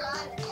God.